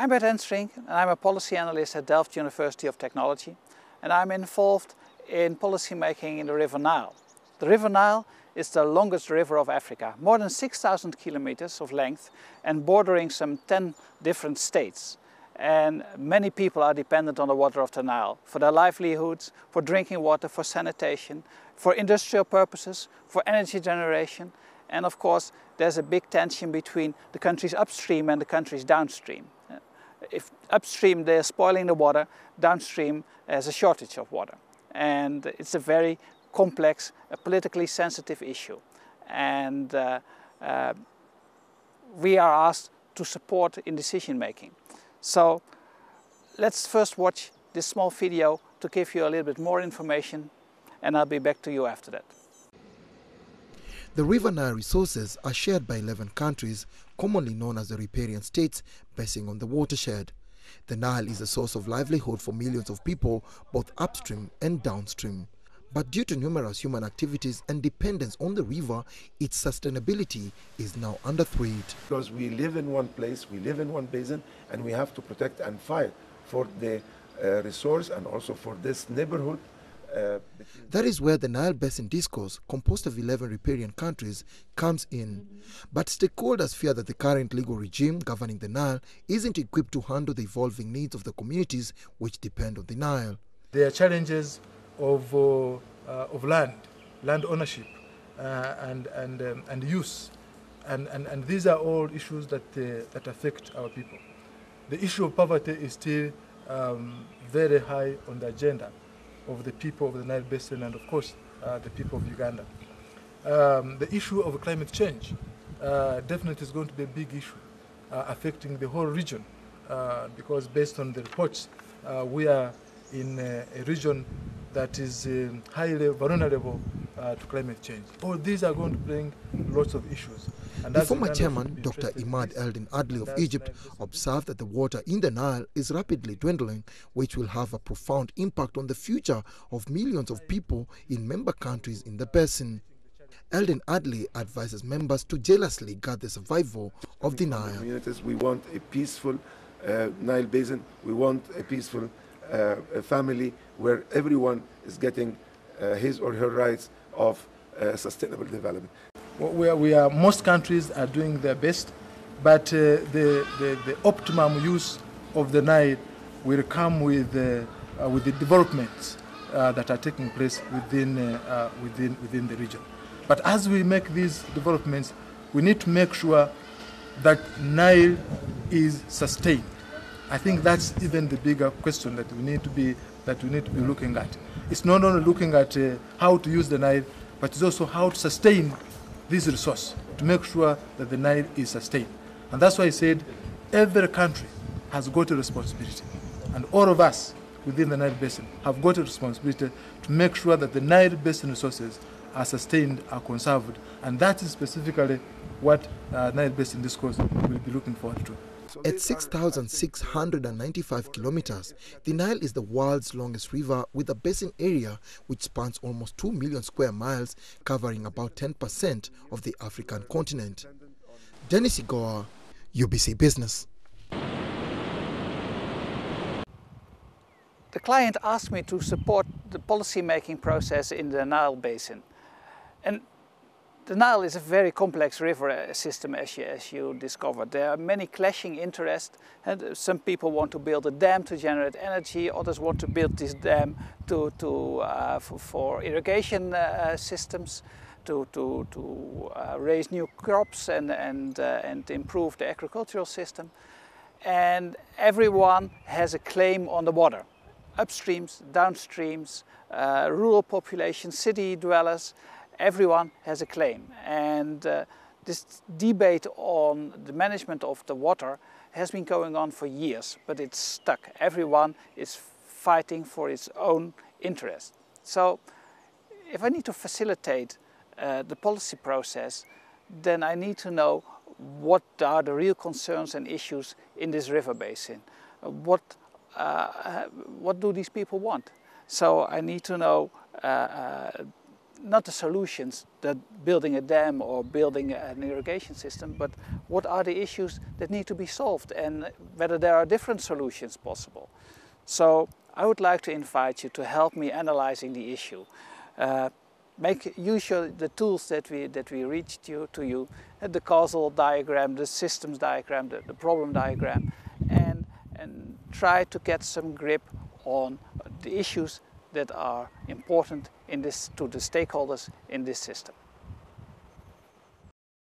I'm Bert Enserink and I'm a policy analyst at Delft University of Technology and I'm involved in policy making in the River Nile. The River Nile is the longest river of Africa, more than 6,000 kilometers of length and bordering some 10 different states. And many people are dependent on the water of the Nile for their livelihoods, for drinking water, for sanitation, for industrial purposes, for energy generation. And of course, there's a big tension between the countries upstream and the countries downstream if upstream they're spoiling the water, downstream there's a shortage of water. And it's a very complex, a politically sensitive issue. And uh, uh, we are asked to support in decision making. So let's first watch this small video to give you a little bit more information and I'll be back to you after that. The River Nile resources are shared by 11 countries, commonly known as the riparian states, basing on the watershed. The Nile is a source of livelihood for millions of people, both upstream and downstream. But due to numerous human activities and dependence on the river, its sustainability is now under threat. Because we live in one place, we live in one basin, and we have to protect and fight for the uh, resource and also for this neighborhood that is where the Nile Basin Discourse, composed of 11 riparian countries, comes in. But stakeholders fear that the current legal regime governing the Nile isn't equipped to handle the evolving needs of the communities which depend on the Nile. There are challenges of, uh, uh, of land, land ownership, uh, and, and, um, and use. And, and, and these are all issues that, uh, that affect our people. The issue of poverty is still um, very high on the agenda of the people of the Nile Basin and, of course, uh, the people of Uganda. Um, the issue of climate change uh, definitely is going to be a big issue uh, affecting the whole region uh, because based on the reports, uh, we are in a, region that is um, highly vulnerable to climate change. All these are going to bring lots of issues. And the former chairman, Dr. Imad Eldin Adli of Egypt, observed that the water in the Nile is rapidly dwindling, which will have a profound impact on the future of millions of people in member countries in the basin. Eldin Adli advises members to jealously guard the survival of the Nile. Communities, we want a peaceful uh, Nile basin. We want a peaceful uh, a family where everyone is getting uh, his or her rights of uh, sustainable development. We are, we are, most countries are doing their best, but uh, the, the, the, optimum use of the Nile will come with, uh, uh, with the developments that are taking place within, within, within the region. But as we make these developments, we need to make sure that Nile is sustained. I think that's even the bigger question that we need to be that we need to be looking at. It's not only looking at uh, how to use the Nile, but it's also how to sustain this resource to make sure that the Nile is sustained. And that's why I said every country has got a responsibility. And all of us within the Nile Basin have got a responsibility to make sure that the Nile Basin resources are sustained, are conserved. And that is specifically what uh, Nile Basin Discourse will be looking forward to. At 6,695 kilometers, the Nile is the world's longest river with a basin area which spans almost 2 million square miles, covering about 10% of the African continent. Dennis Igoa, UBC Business. The client asked me to support the policy-making process in the Nile Basin. And the Nile is a very complex river uh, system as you, as you discovered. There are many clashing interests. And some people want to build a dam to generate energy, others want to build this dam to, to, uh, for, for, irrigation uh, systems, to, to, to uh, raise new crops and, and, uh, and improve the agricultural system. And everyone has a claim on the water. Upstreams, downstreams, uh, rural population, city dwellers, everyone has a claim. And uh, this debate on the management of the water has been going on for years, but it's stuck. Everyone is fighting for its own interest. So if I need to facilitate uh, the policy process, then I need to know what are the real concerns and issues in this river basin. What, uh, what do these people want? So I need to know uh, uh, not the solutions that building a dam or building an irrigation system, but what are the issues that need to be solved and whether there are different solutions possible. So I would like to invite you to help me analyzing the issue. Uh, make use your, the tools that we that we reached you to you, uh, the causal diagram, the systems diagram, the, the problem diagram, and and try to get some grip on the issues that are important in this to the stakeholders in this system.